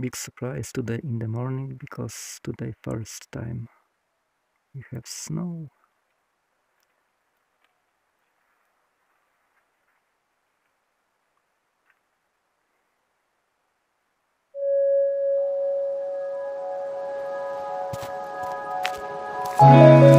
big surprise today in the morning because today first time we have snow. Hello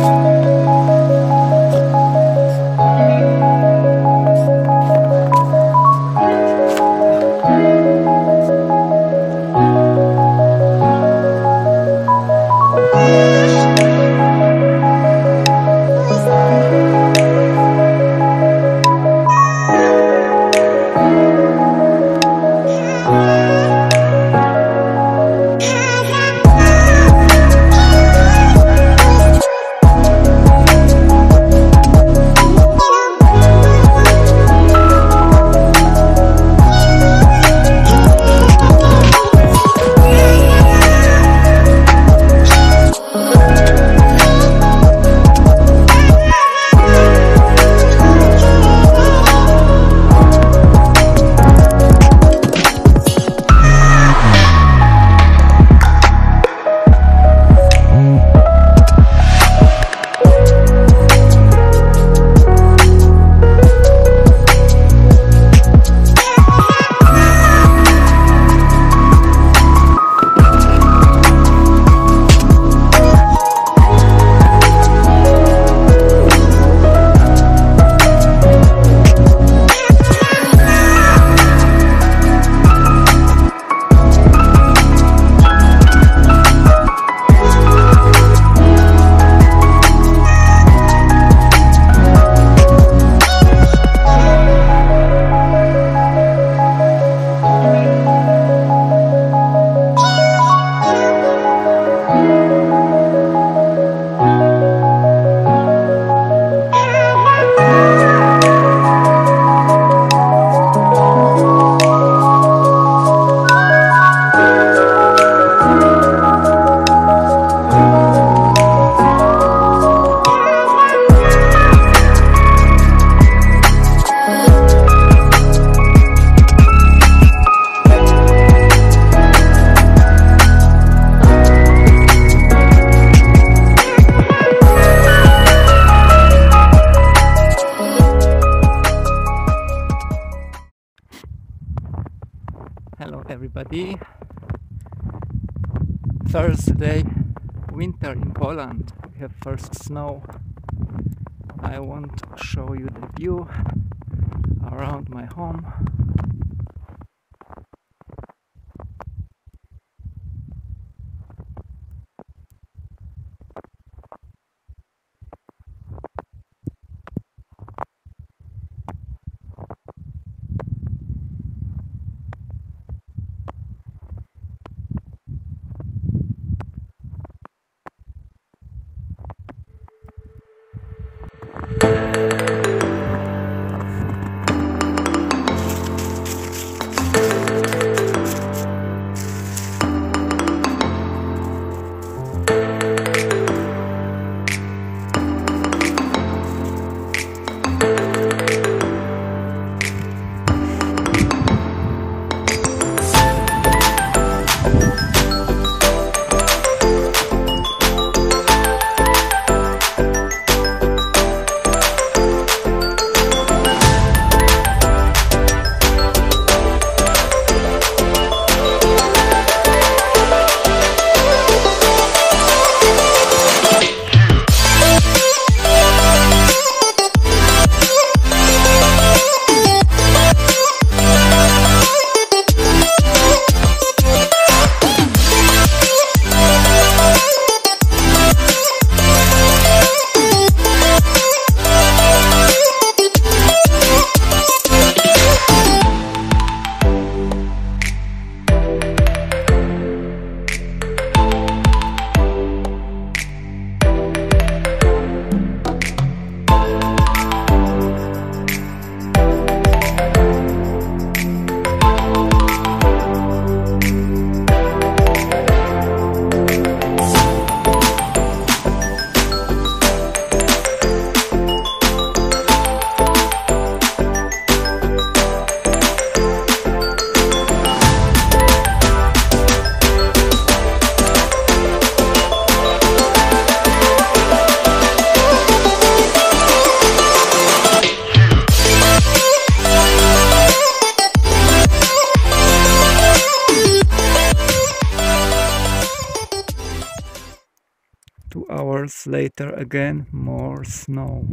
everybody. Thursday, winter in Poland. We have first snow. I want to show you the view around my home. Two hours later again more snow.